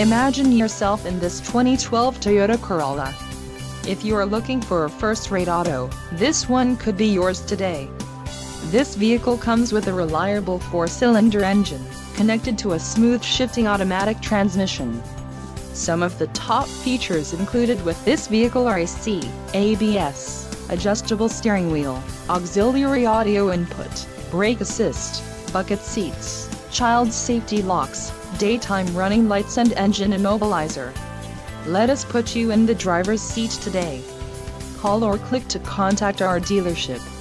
Imagine yourself in this 2012 Toyota Corolla. If you are looking for a first-rate auto, this one could be yours today. This vehicle comes with a reliable four-cylinder engine, connected to a smooth shifting automatic transmission. Some of the top features included with this vehicle are AC, ABS, adjustable steering wheel, auxiliary audio input, brake assist, bucket seats, child safety locks, daytime running lights and engine immobilizer. Let us put you in the driver's seat today. Call or click to contact our dealership.